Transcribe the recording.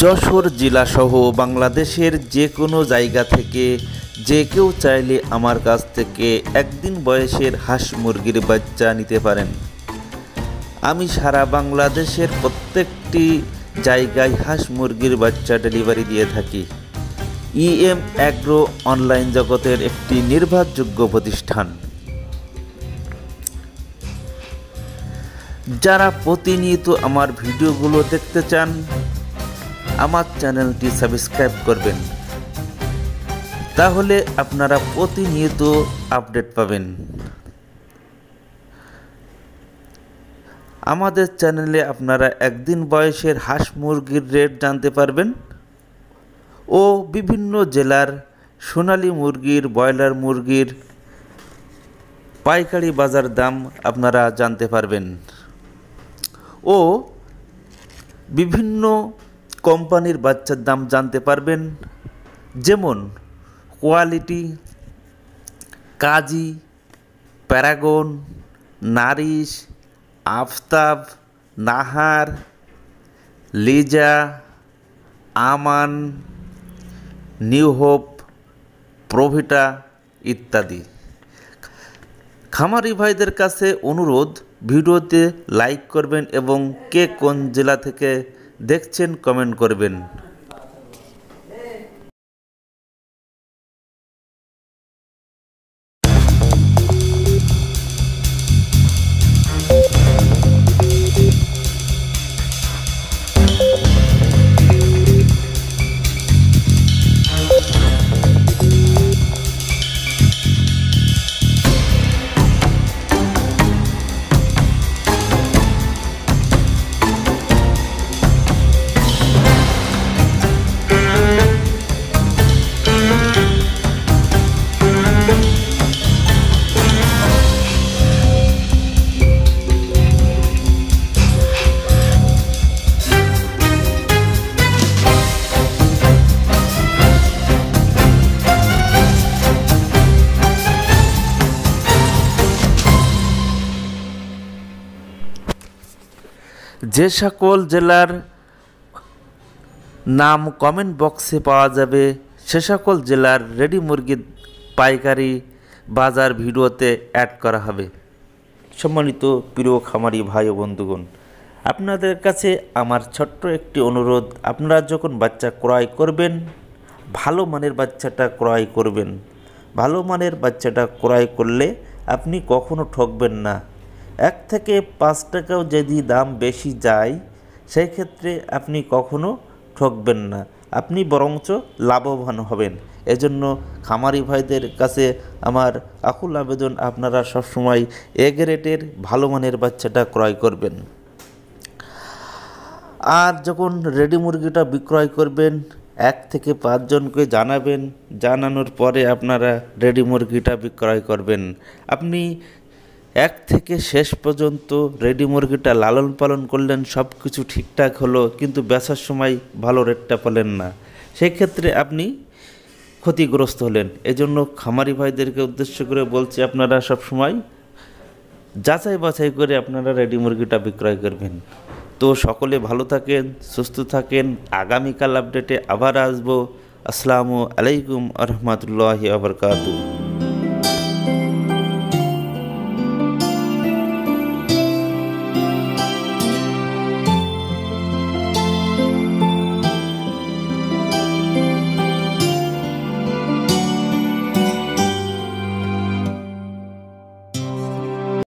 যশোর জেলাসহ বাংলাদেশের যে কোনো জায়গা থেকে যে কেউ চাইলে আমার কাছ থেকে একদিন বয়সের হাঁস মুরগির বাচ্চা নিতে পারেন। আমি সারা বাংলাদেশের প্রত্যেকটি জায়গায় হাঁস মুরগির বাচ্চা ডেলিভারি দিয়ে থাকি। ইএম অ্যাগ্রো অনলাইন জগতের একটি নির্ভরযোগ্য প্রতিষ্ঠান। যারা প্রতিনিয়ত আমার ভিডিওগুলো দেখতে চান আমার চ্যানেলটি সাবস্ক্রাইব করবেন। তাহলে আপনারা প্রতিনিয়ত আপডেট পাবেন। আমাদের চ্যানেলে আপনারা একদিন বয়সের হাঁস মুরগির রেট জানতে পারবেন ও বিভিন্ন জেলার সোনালী মুরগির, ব্রয়লার মুরগির পাইকারি বাজার দাম আপনারা জানতে পারবেন। ও বিভিন্ন কোম্পানির বাচ্চার দাম জানতে পারবেন। যেমন quality, Kazi, Paragon, Nourish, Aftab, Nahar, Liza, Aman, New Hope, Provita ইত্যাদি। খামারি ভাইদের কাছে অনুরোধ, ভিডিওতে লাইক করবেন এবং কে কোন জেলা থেকে দেখছেন কমেন্ট করবেন। যে সকল জেলার নাম কমেন্ট বক্সে পাওয়া যাবে, সে সকল জেলার রেডি মুরগির পাইকারি বাজার ভিডিওতে অ্যাড করা হবে। সম্মানিত প্রিয় খামারি ভাই ও বন্ধুগণ, আপনাদের কাছে আমার ছোট্ট একটি অনুরোধ, আপনারা যখন বাচ্চা ক্রয় করবেন, ভালো মানের বাচ্চাটা ক্রয় করবেন। ভালো মানের বাচ্চাটা ক্রয় করলে আপনি কখনো ঠকবেন না। এক থেকে পাঁচ টাকাও যদি দাম বেশি যায় সেই ক্ষেত্রে আপনি কখনো ঠকবেন না। আপনি বরঞ্চ লাভবান হবেন। এজন্য খামারি ভাইদের কাছে আমার আকুল আবেদন, আপনারা সবসময় এ গ্রেডের ভালো মানের বাচ্চাটা ক্রয় করবেন। আর যখন রেডি মুরগিটা বিক্রয় করবেন, এক থেকে পাঁচজনকে জানাবেন। জানানোর পরে আপনারা রেডি মুরগিটা বিক্রয় করবেন। আপনি এক থেকে শেষ পর্যন্ত রেডি মুরগিটা লালন পালন করলেন সব কিছু ঠিকঠাক হলো, কিন্তু বেচার সময় ভালো রেটটা পেলেন না। সেই ক্ষেত্রে আপনি ক্ষতিগ্রস্ত হলেন। এজন্য খামারি ভাইদেরকে উদ্দেশ্য করে বলছি আপনারা সব সময় যাচাই বাছাই করে আপনারা রেডি মুরগিটা বিক্রয় করবেন। তো সকলে ভালো থাকেন, সুস্থ থাকেন। আগামীকাল আপডেটে আবার আসব। আসসালামু আলাইকুম রহমতুল্লাহ আবরকাতু